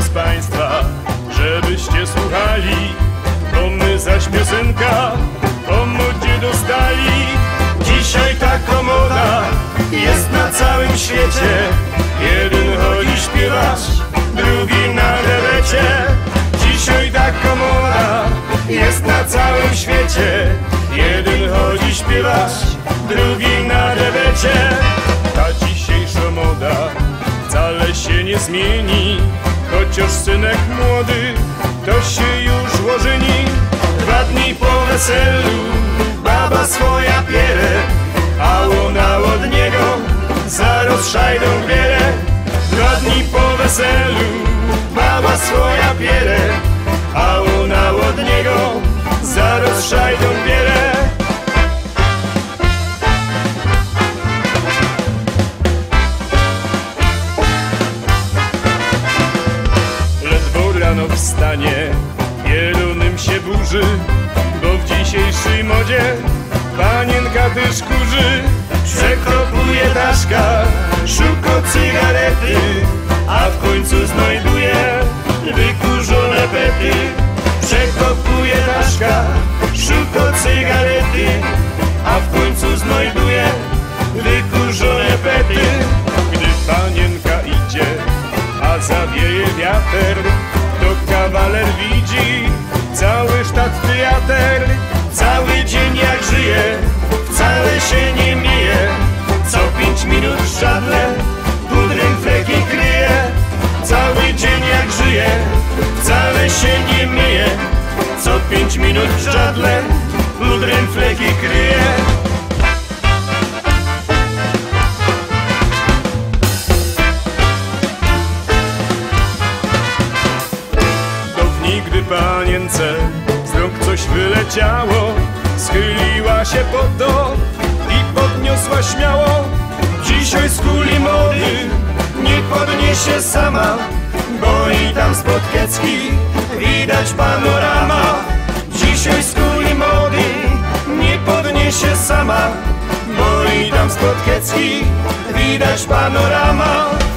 z Państwa, żebyście słuchali, bo my zaś piosenka o modzie dostali. Dzisiaj ta moda jest na całym świecie, jeden chodzi śpiewasz, drugi na lewecie. Dzisiaj ta moda jest na całym świecie, jeden chodzi śpiewasz, drugi na lewecie. Ta dzisiejsza moda wcale się nie zmieni chociaż synek młody to się już ożeni. Dwa dni po weselu baba swoja pierę, a ona od niego zaraz szajdą bierę. Dwa dni po weselu baba swoja pierę, rano wstanie, wielunym się burzy, bo w dzisiejszej modzie panienka też kurzy. Przekropuje daszka, szuka cygarety, a w końcu znajduje wykurzone pety. Przekopuje daszka, szuka cygarety, a w końcu znajduje wykurzone teater. Cały dzień jak żyje, wcale się nie mije, co pięć minut żadne pudrem fleki kryje. Cały dzień jak żyje, wcale się nie myje, co pięć minut żadne pudrem fleki kryje. W nigdy panience wyleciało Schyliła się po to i podniosła śmiało. Dzisiaj z kuli mody nie podniesie sama Bo i tam spod kiecki widać panorama. Dzisiaj z kuli mody nie podniesie sama Bo i tam spod kiecki widać panorama